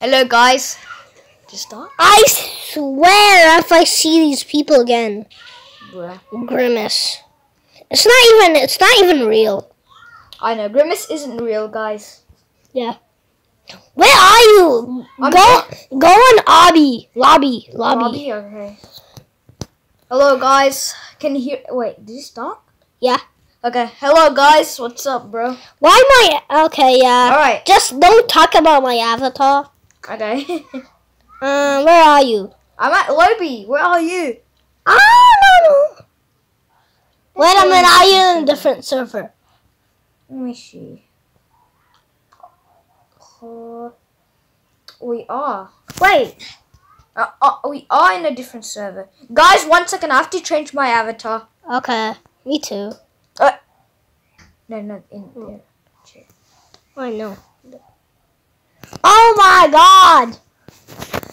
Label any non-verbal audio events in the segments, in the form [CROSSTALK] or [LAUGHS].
Hello, guys. Just start. I swear if I see these people again. Bruh. Grimace. It's not even it's not even real. I know Grimace isn't real, guys. Yeah. Where are you? I'm go go on obby. Lobby. Lobby. Lobby, okay. Hello, guys. Can you hear? Wait, did you stop? Yeah. Okay. Hello, guys. What's up, bro? Why am I okay, yeah. All right. Just don't talk about my avatar. Okay. Uh, [LAUGHS] where are you? I'm at lobby. Where are you? Ah, no, no. Wait a minute, are you in a different server? Let me see. Uh, we are. Wait. Uh, uh, we are in a different server. Guys, one second. I have to change my avatar. Okay, me too. Uh, no, no, in there. I know. Oh my god!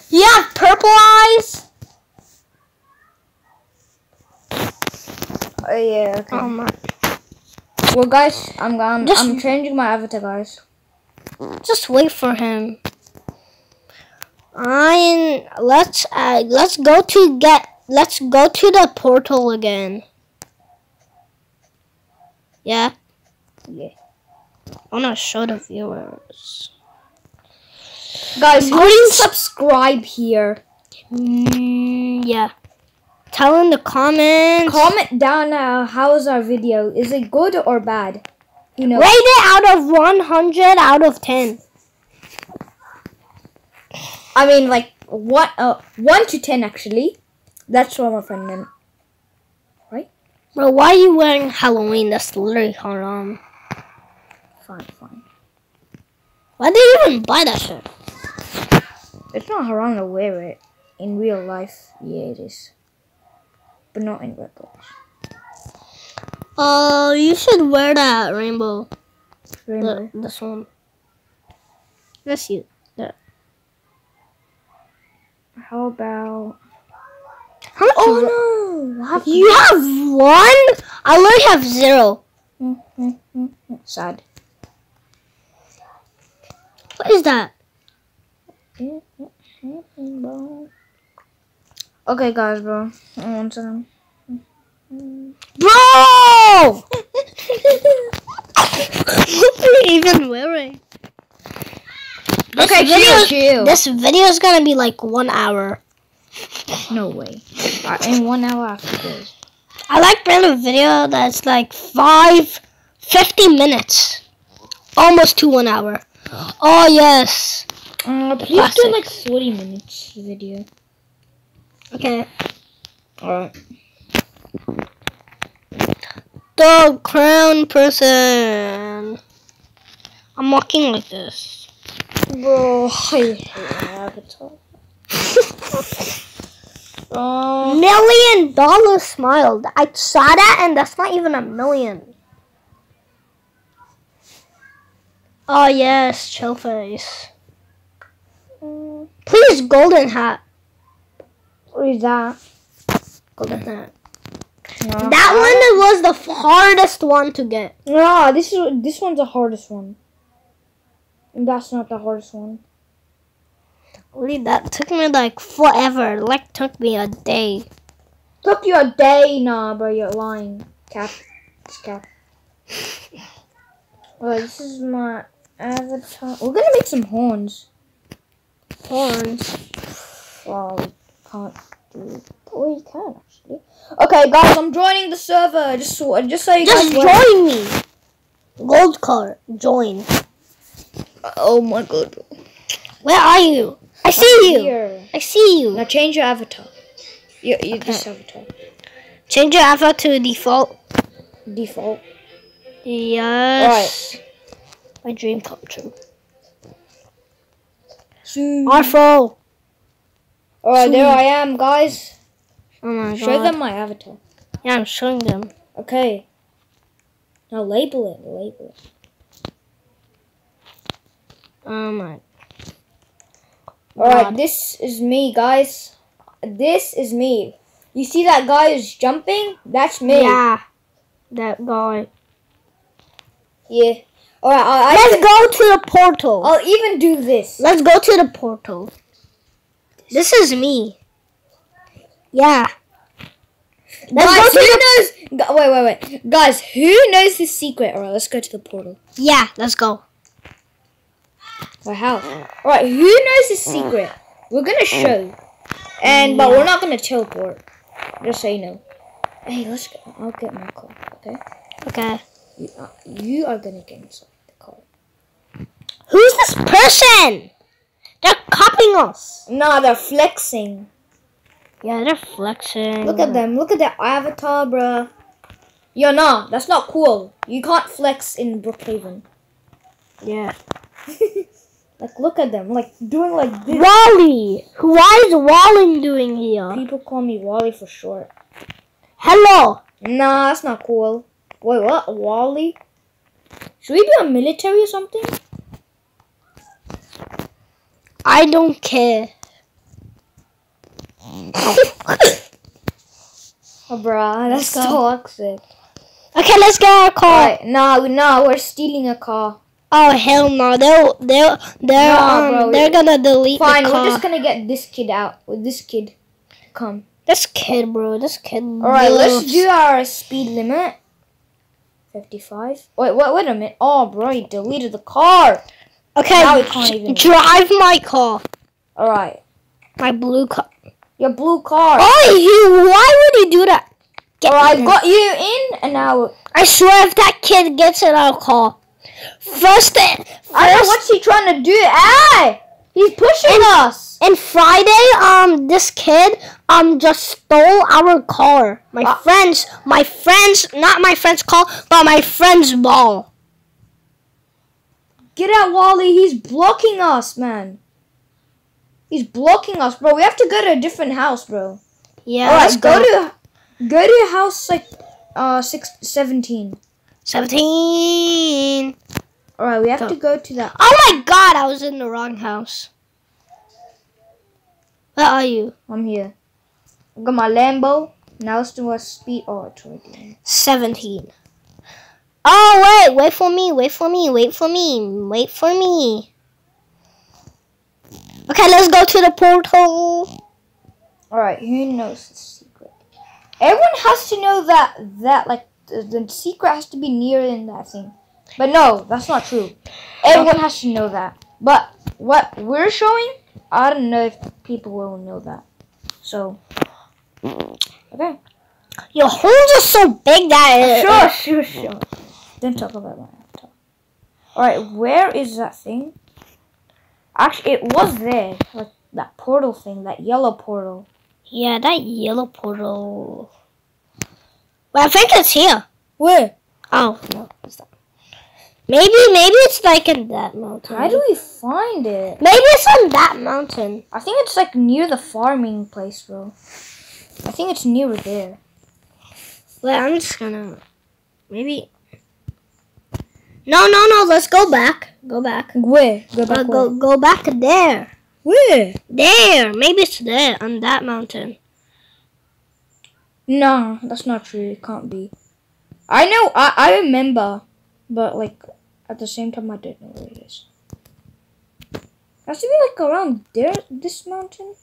You have purple eyes? Oh yeah. Okay. Oh my. well, guys, I'm I'm, Just- I'm changing my avatar, guys. Just wait for him. I let's uh, let's go to get let's go to the portal again. Yeah. Yeah. I wanna show the viewers. Guys, Green please subscribe here. Mm, yeah. Tell in the comments. Comment down uh, how is our video. Is it good or bad? You know. Rate it out of 100 out of 10. I mean, like what, uh, one to ten actually. That's what my friend meant. Right? Bro, why are you wearing Halloween? That's literally haram. Fine, fine. Why did you even buy that shit? It's not haram to wear it in real life. Yeah, it is, but not in Roblox. Oh, you should wear that rainbow. Rainbow. The, this one. That's you. How about? How much? Oh no! Have You have one? I literally have zero. Mm, mm, mm, Sad. What is that? [LAUGHS] Okay, guys, bro. One second. Bro! what are you even wearing? This Okay, video, chill, chill. This video is gonna be like one hour. No way. Uh, in one hour after this. I like random a video that's like five, 50 minutes. Almost to one hour. Oh, yes. Uh, please do Classic. like 40 minutes video. Okay. Alright. The crown person. I'm walking like this. Bro, I hate Avatar. Oh, Million dollar smile. I saw that and that's not even a million. Oh, yes. Chill face. Please, golden hat. what is that? Golden hat. No. That one was the hardest one to get. No, this is this one's the hardest one. And that's not the hardest one. Really, that took me like forever. Like took me a day. Took you a day, nah, bro. You're lying. Cap. It's cap. [LAUGHS] well, this is my avatar. We're gonna make some horns. Horns. Well, we can't do. Oh, we can actually. Okay, guys, I'm joining the server. Just so, just so you Just guys. know. join me. Gold card. Join. Uh, oh my god. Where are you? I see you. Here. I see you. Now change your avatar. You, you this avatar. Change your avatar to default. Default. Yes. Alright. My dream come true. Soon. fall. Alright, there I am, guys. Oh my god. Show them my avatar. Yeah, I'm showing them. Okay. Now label it. Label it. Oh my. Alright, this is me, guys. This is me. You see that guy is jumping? That's me. Yeah. That guy. Yeah. Alright, I, Let's go to the portal. I'll even do this. Let's go to the portal. This is me. Yeah. Let's Guys, who the knows? Wait, wait, wait. Guys, who knows the secret? Alright, let's go to the portal. Yeah, let's go. Or how? Alright, who knows the secret? We're gonna show. And, but we're not gonna teleport. Just so you know. Hey, let's go. I'll get my car, okay? Okay. You, you are gonna get inside the car. Who's this person? They're copying us. Nah, they're flexing. Yeah, they're flexing. Look at them. Look at their avatar, bruh. Yo, nah, that's not cool. You can't flex in Brookhaven. Yeah. [LAUGHS] Like, look at them. Like, doing like this. Wally. Why is Wally doing here? People call me Wally for short. Hello. Nah, that's not cool. Wait, what? Wally? Should we be a military or something? I don't care. [LAUGHS] Oh, bruh, that's toxic. Okay, let's get our car. Alright, no, nah, we're stealing a car. Oh hell no! They're they're they're Nah, um bro, they're gonna delete Fine, the car. we're just gonna get this kid out. With this kid, come. This kid, bro. This kid. Alright, let's do our speed limit. 55. Wait, wait, wait a minute. Oh, bro, you deleted the car. Okay, now we can't even- drive my car. Alright, My blue car. your blue car. Oh, you! Why would you do that? Get Alright, I got you in, and now I swear, if that kid gets in our car, first, thing. I know first what's he trying to do. Hey, he's pushing us. And Friday, um, this kid, um, just stole our car. My Uh. friends, my friends, not my friend's car, but my friend's ball. Get out, Wally. He's blocking us, man. He's blocking us, bro. We have to go to a different house, bro. Yeah, Alright, let's go to go to house like uh six seventeen. seventeen. Alright, we have Go. to go to that. Oh my god, I was in the wrong house. Where are you? I'm here. I got my Lambo. Now let's do a speed. Oh, it's right 17. Oh, wait, wait for me, wait for me, wait for me, wait for me. Okay, let's go to the portal. Alright, who knows the secret? Everyone has to know that that like the, the secret has to be near in that thing. But no, that's not true. Everyone has to know that. But what we're showing, I don't know if people will know that. So Okay. Your holes are so big that Sure, sure, sure. Don't talk about my laptop. Alright, where is that thing? Actually, it was there. Like that portal thing, that yellow portal. Yeah, that yellow portal. Well, I think it's here. Where? Oh, no. Maybe, maybe it's like in that mountain. How do we find it? Maybe it's on that mountain. I think it's like near the farming place, bro. I think it's near there. Wait, I'm just gonna. Maybe. No, no, no. Let's go back. Go back. Where? Go Uh, back go, go back there. Where? There. Maybe it's there on that mountain. No, that's not true. It can't be. I know. I I remember, but like at the same time, I don't know where it is. Has to be like around there. This mountain.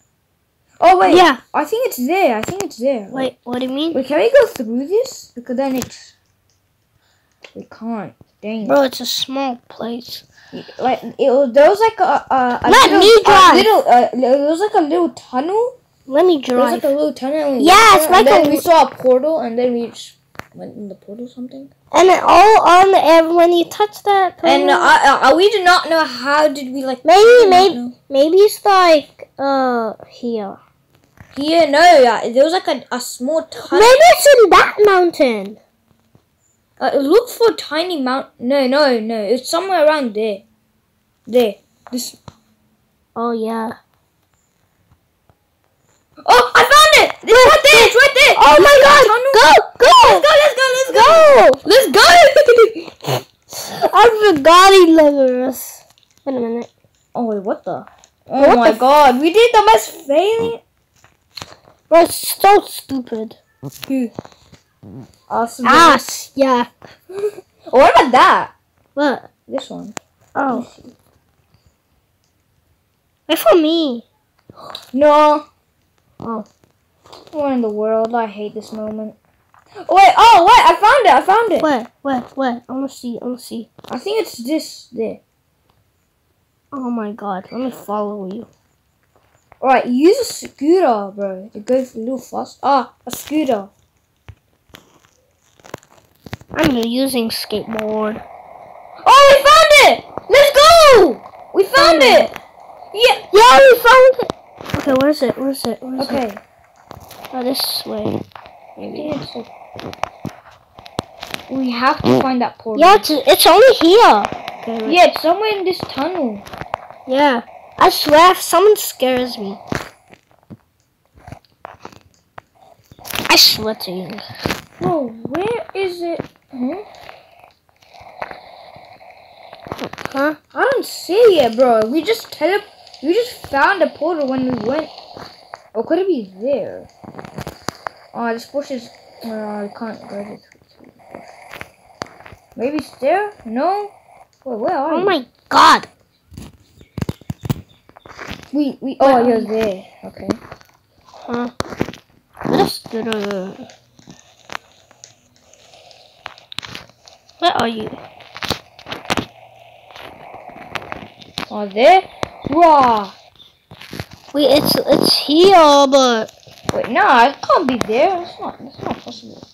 Oh wait. Yeah. I think it's there. I think it's there. Wait, what do you mean? Wait, can we go through this? Because then it's. We can't. Dang. Bro, it's a small place. like it was, there was like a, a, a Let little, me drive. A little, uh, there was like a little tunnel. Let me There was like a little tunnel. Yeah, it's like and a then we saw a portal, and then we went in the portal or something. And then all on the air when you touch that. And uh, I, I, we do not know how did we like. maybe, we did not maybe, maybe it's like uh here. Here, no, yeah, there was like a, a small tunnel. Maybe it's in that mountain. Uh, look for a tiny mount. No, no, no. It's somewhere around there. There. This. Oh yeah. Oh, I found it! It's right there. It's right there. Oh my God! Go, go, Let's go. Let's go. Let's go. Let's go. [LAUGHS] I forgot he loves us. Wait a minute. Oh wait, what the? Oh What my the god, we did the best failing. It's so stupid. Awesome. Ass. Yeah. Oh, what about that? What? This one. Oh. Wait for me. No. Oh. What in the world? I hate this moment. Oh, wait, oh, wait, I found it, I found it. Where? Where? Where? I wanna see. I wanna see. I think it's this, there. Oh my god. Let me follow you. Alright, use a scooter, bro. It goes a little fast. Ah, a scooter. I'm using skateboard. Oh, we found it! Let's go! We found it! Yeah. Yeah, we found it. Okay, where is it? Where is it? Where is it? Oh, this way. Maybe. We have to find that portal. Yeah, it's, it's only here. Okay. Yeah, it's somewhere in this tunnel. Yeah. I swear, if someone scares me. I swear to you. Bro, where is it? Huh? Huh? I don't see it, bro. We just tele- We just found a portal when we went. Or could it be there? Oh, this bush is. Uh, I can't go this way. Maybe it's there? No? Wait, where are Oh you? my god. We, we, oh, you're there. Okay. Huh? Just gonna. Where are you? Oh, there? Raw. Wait, it's it's here, but Wait, no, it can't be there. That's not, that's not possible.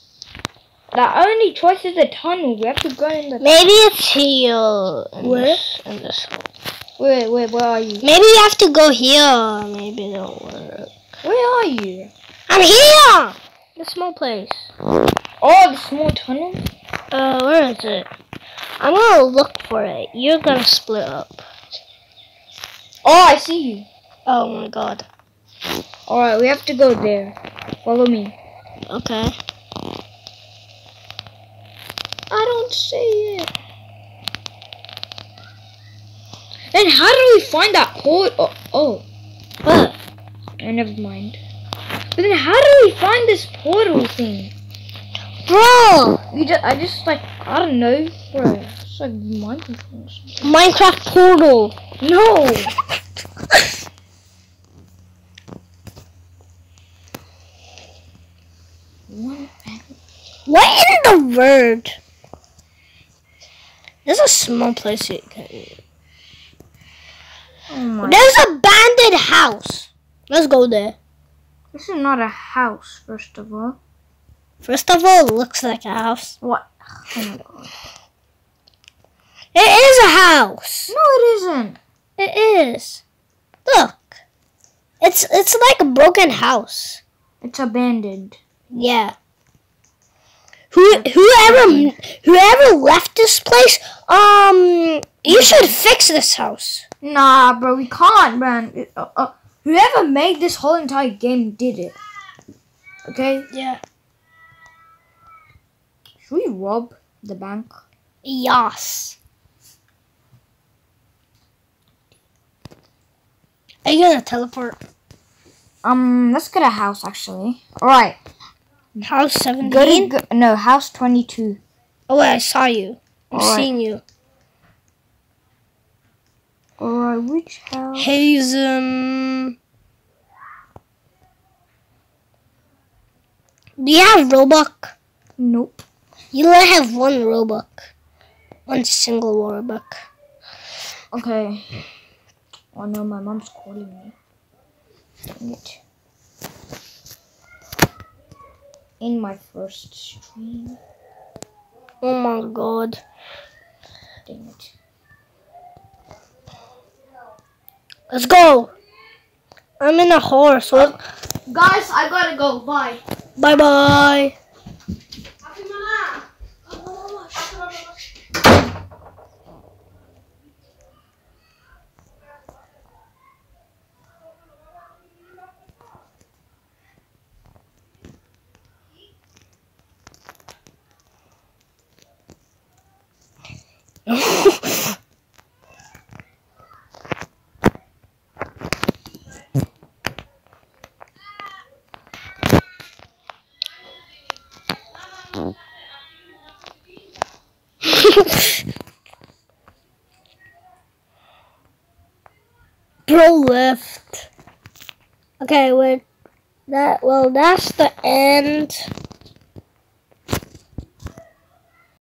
The only choice is the tunnel. We have to go in the. maybe it's here. In Where? This, in this hole. Wait, wait, where are you? Maybe you have to go here. Maybe it'll work. Where are you? I'm here. The small place. Oh, the small tunnel? Uh, where is it? I'm gonna look for it. You're gonna split up. Oh, I see you. Oh my god. Alright, we have to go there. Follow me. Okay. I don't see it. Then how do we find that port? Oh, oh, What? oh, never mind. But then how do we find this portal thing? Bro! You just, I just like, I don't know, bro. It's like Minecraft. Minecraft portal. No. [LAUGHS] What? In? There's a small place you can. Oh my. There's a abandoned house. Let's go there. This is not a house, first of all. First of all, it looks like a house. What? Oh my god. It is a house. No, it isn't. It is. Look. It's it's like a broken house. It's abandoned. Yeah. Who whoever whoever left this place, um, you should fix this house. Nah, bro, we can't, man. Uh, uh, whoever made this whole entire game did it. Okay? Yeah. Should we rob the bank? Yes. Are you gonna teleport? Um, let's get a house, actually. Alright. House Go to, seventeen. go, no, house 22. Oh wait, I saw you. I'm Alright. seeing you. Alright, which house? Hazen. Do you have Robux? Nope. You only have one Robux. One single Robux. Okay. Oh no, my mom's calling me. Dang it. In my first stream. Oh my god. Dang it. Let's go. I'm in a horse. What? Guys, I gotta go. Bye. Bye bye. [LAUGHS] Pro left. Okay, well, that well that's the end.